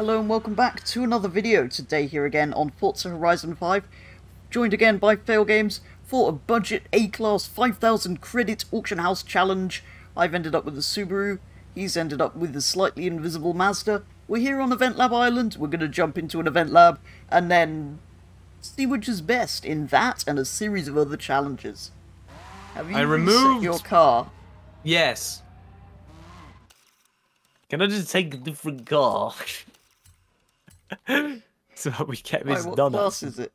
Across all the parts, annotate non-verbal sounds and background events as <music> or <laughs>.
Hello and welcome back to another video today here again on Forza Horizon 5. Joined again by Failgames for a budget A-class 5000 credit auction house challenge. I've ended up with a Subaru, he's ended up with a slightly invisible Mazda. We're here on Event Lab Island, we're going to jump into an Event Lab and then see which is best in that and a series of other challenges. Have you I reset removed- your car? Yes. Can I just take a different car? <laughs> <laughs> so we kept this what done. class is it?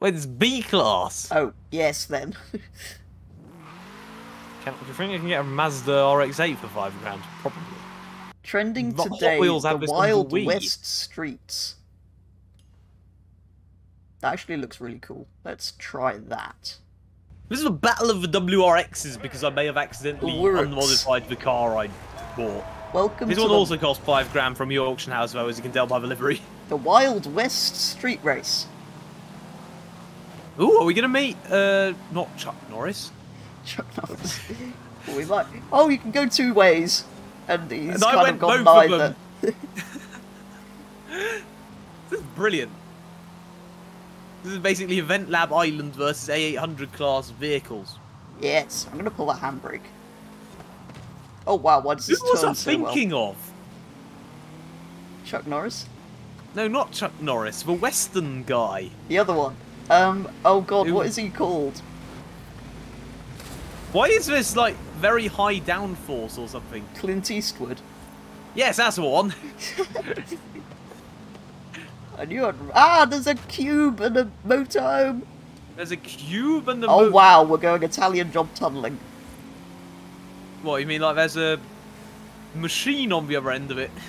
Wait, it's B class. Oh, yes then. Can, do you think I can get a Mazda RX-8 for five grand? Probably. Trending today, the Wild. West streets. That actually looks really cool. Let's try that. This is a battle of the WRXs because I may have accidentally Works. unmodified the car I bought. Welcome This to one the, also cost five grand from your auction house, though, as you can tell by the livery. <laughs> the Wild West street race. Ooh, are we gonna meet? Uh, not Chuck Norris. Chuck Norris. we might. Oh, you can go two ways, and he's And kind of gone neither. them. <laughs> This is brilliant. This is basically Event Lab Island versus A800 class vehicles. yes, I'm gonna pull a handbrake. Oh wow, what's does Who this was I so well? thinking of? Chuck Norris, No, not Chuck Norris, the Western guy. the other one. Um. Oh god, Who- what is he called? Why is this like very high downforce or something? Clint Eastwood. Yes, that's one. <laughs> I knew I'd... Ah, there's a cube and a motorhome. There's a cube and the. Oh wow, we're going Italian job tunneling. What you mean? Like there's a machine on the other end of it? <laughs>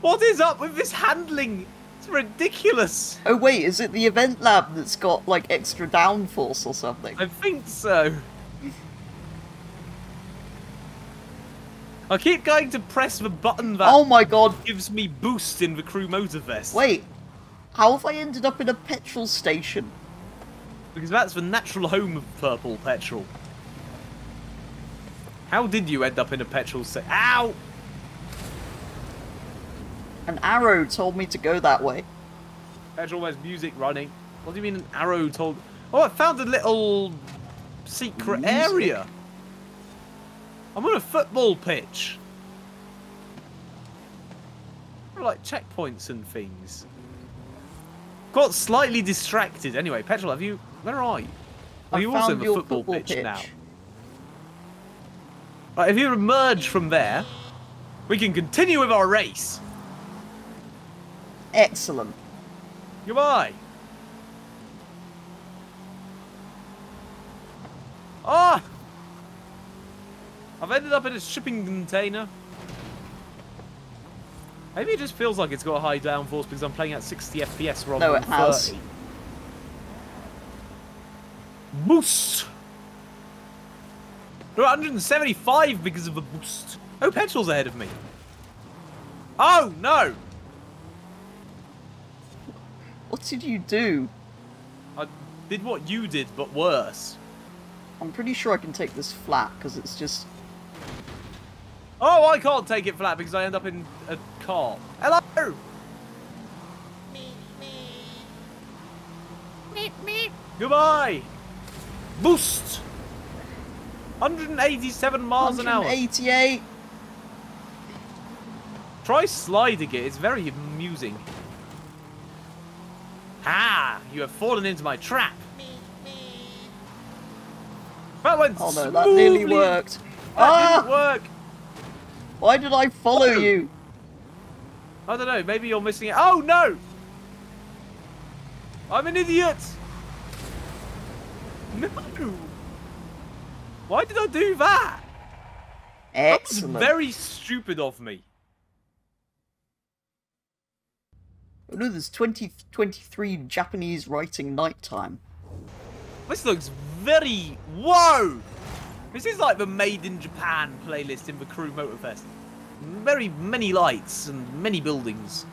What is up with this handling? It's ridiculous. Oh wait, is it the event lab that's got like extra downforce or something? I think so. I keep going to press the button that Oh my god, gives me boost in the Crew Motorfest. wait. How have I ended up in a petrol station? Because that's the natural home of purple petrol. How did you end up in a petrol station? Ow! An arrow told me to go that way. Petrol has music running. What do you mean an arrow told... Oh, I found a little secret Music? area. I'm on a football pitch. There are, Like checkpoints and things. Got slightly distracted. Anyway, Petrol, have you... Where are you? Are I you also in the football, football pitch, pitch. now? Right, if you emerge from there, we can continue with our race. Excellent. Goodbye. Ah! I've ended up in a shipping container. Maybe it just feels like it's got a high downforce because I'm playing at 60 FPS rather No, than it has. 30. Boost! We're at 175 because of the boost. Oh, petrol's ahead of me. Oh, no! What did you do? I did what you did, but worse. I'm pretty sure I can take this flat because it's just. Oh, I can't take it flat because I end up in a car. Hello! Goodbye! Boost! 187 miles an hour. 188. Try sliding it, it's very amusing. Ha! You have fallen into my trap. That went Oh no, that nearly worked. That Ah! didn't work. Why did I follow Oh. you? I don't know, maybe you're missing it. Oh no! I'm an idiot! No! Why did I do that? That was very stupid of me. Oh no, there's 2023 Japanese writing nighttime. This looks very. Whoa! This is like the Made in Japan playlist in the Crew Motorfest. Very many lights and many buildings.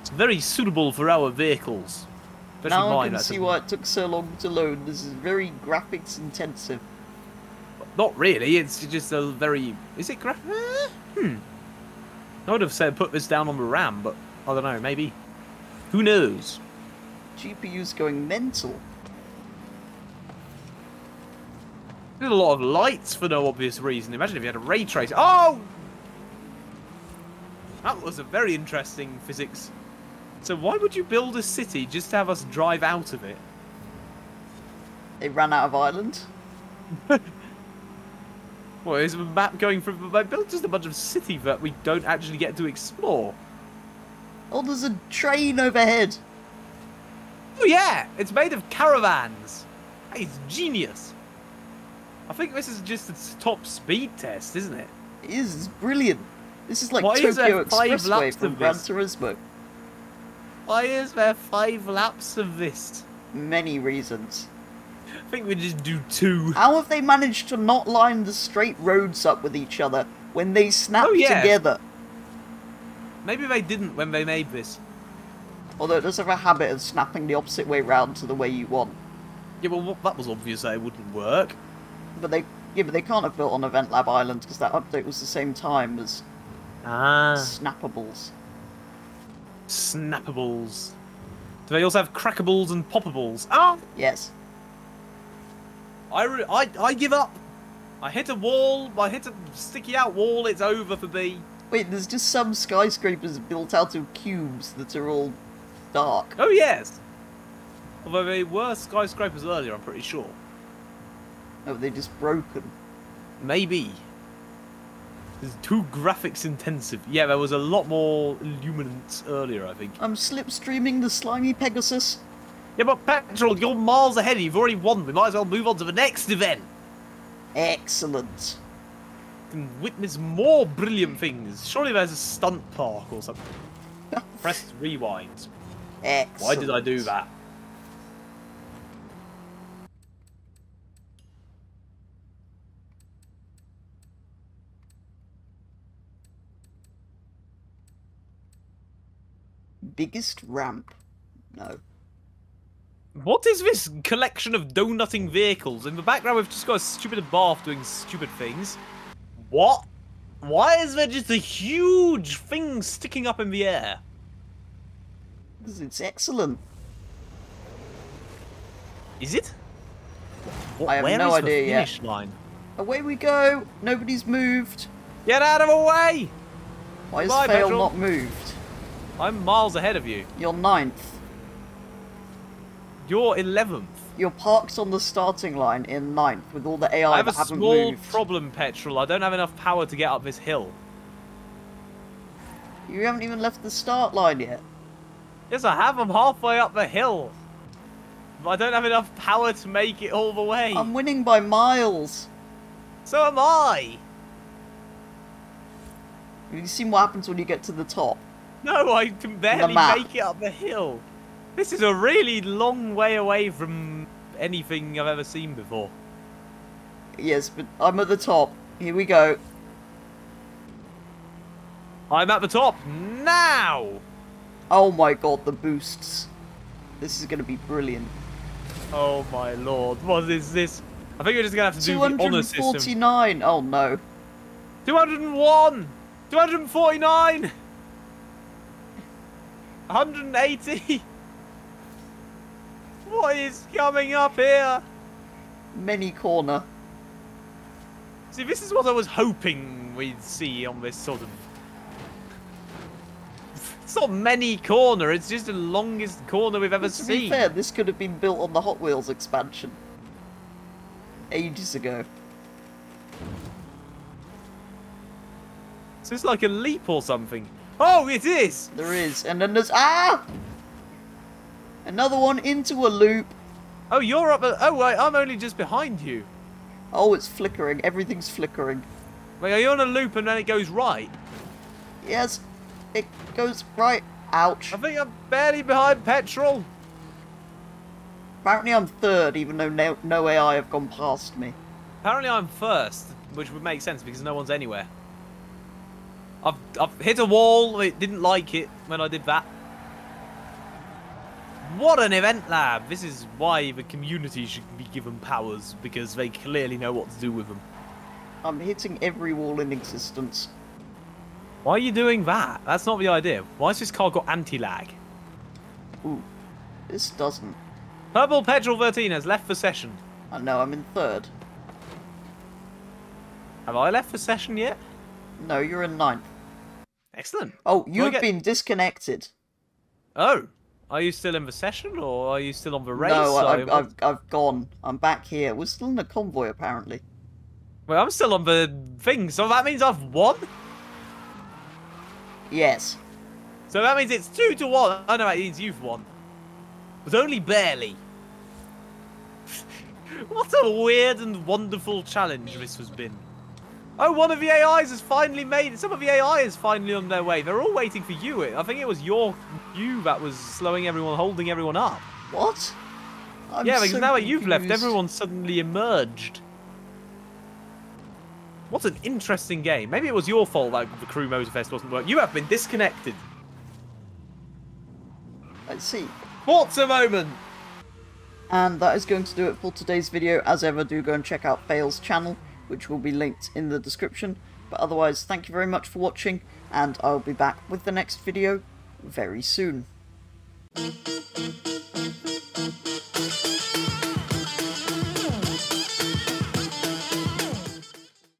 It's very suitable for our vehicles. Especially now I can see why it took so long to load. This is very graphics intensive. Not really. It's just a very. Is it gra- uh, Hmm. I would have said put this down on the RAM, but I don't know. Maybe. Who knows? GPU's going mental. There's a lot of lights for no obvious reason. Imagine if you had a ray tracer. Oh! That was a very interesting physics. So why would you build a city just to have us drive out of it? They ran out of Ireland. <laughs> Well, is the map going from... I built just a bunch of city that we don't actually get to explore. Oh, there's a train overhead. Oh yeah, it's made of caravans. That is genius. I think this is just a top speed test, isn't it? It is it's brilliant. This is like Why is Tokyo five Expressway from Gran? Turismo. Why is there five laps of this? Many reasons. I think we just do two. How have they managed to not line the straight roads up with each other when they snap Oh, yeah. together? Maybe they didn't when they made this. Although it does have a habit of snapping the opposite way round to the way you want. Yeah, well, that was obvious that it wouldn't work. But they, yeah, but they can't have built on Event Lab Island because that update was the same time as Ah. Snappables. Snappables. Do they also have crackables and poppables? Ah! Yes. I, re- I, I give up. I hit a wall. I hit a sticky out wall. It's over for me. Wait, there's just some skyscrapers built out of cubes that are all dark. Oh, yes. Although they were skyscrapers earlier, I'm pretty sure. Oh, they're just broken. Maybe. It's too graphics intensive. Yeah, there was a lot more luminance earlier, I think. I'm slipstreaming the slimy Pegasus. Yeah, but Petrol, you're miles ahead. You've already won. We might as well move on to the next event. Excellent. and witness more brilliant things. Surely there's a stunt park or something. <laughs> Press rewind. Excellent. Why did I do that? Biggest ramp? No. What is this collection of donutting vehicles? In the background, we've just got a stupid bath doing stupid things. What? Why is there just a huge thing sticking up in the air? Because it's excellent. Is it? What, I have where no is the idea yet. line? Away we go. Nobody's moved. Get out of the way! Why is Bye, Fail not moved? I'm miles ahead of you. You're ninth. You're 11th. You're parked on the starting line in ninth with all the AI I have a small moved. problem, Petrol. I don't have enough power to get up this hill. You haven't even left the start line yet. Yes, I have. I'm halfway up the hill. But I don't have enough power to make it all the way. I'm winning by miles. So am I. Have you seen what happens when you get to the top? No, I can barely make it up the hill. This is a really long way away from anything I've ever seen before. Yes, but I'm at the top. Here we go. I'm at the top now. Oh my god, the boosts. This is going to be brilliant. Oh my lord, what is this? I think we're just gonna have to do the honor system. 249. Oh no. 201! 249! 180! What is coming up here? Many corner. See, this is what I was hoping we'd see on this sort of... It's not many corner, it's just the longest corner we've ever to be seen. fair, this could have been built on the Hot Wheels expansion. Ages ago. Is this like a leap or something? Oh, it is! There is. And then there's... Ah! Another one into a loop. Oh, you're up... Oh, wait, I'm only just behind you. Oh, it's flickering. Everything's flickering. Wait, are you on a loop and then it goes right? Yes, it goes right. Ouch. I think I'm barely behind petrol. Apparently I'm third, even though no, no AI have gone past me. Apparently I'm first, which would make sense because no one's anywhere. I've, I've hit a wall, it didn't like it when I did that. What an event lab! This is why the community should be given powers, because they clearly know what to do with them. I'm hitting every wall in existence. Why are you doing that? That's not the idea. Why has this car got anti-lag? Ooh, this doesn't. Purple Petrol 13 has left for session. I know I'm in third. Have I left for session yet? No, you're in ninth. Excellent. Oh, you have get- been disconnected. Oh, are you still in the session or are you still on the race? no, I, I've, I've, I've gone. I'm back here. We're still in a convoy, apparently. Well, I'm still on the thing, so that means I've won. Yes. So that means it's two to one. I know that means you've won, but only barely. <laughs> what a weird and wonderful challenge this has been. Oh, one of the AIs has finally made it. Some of the AI is finally on their way. They're all waiting for you. I think it was your you that was slowing everyone, holding everyone up. What? I'm yeah, because so now that you've left, everyone suddenly emerged. What an interesting game. Maybe it was your fault that the Crew Motorfest wasn't working. You have been disconnected. Let's see. Forza moment! And that is going to do it for today's video. As ever, do go and check out Fail's channel, which will be linked in the description. But otherwise, thank you very much for watching, and I'll be back with the next video very soon.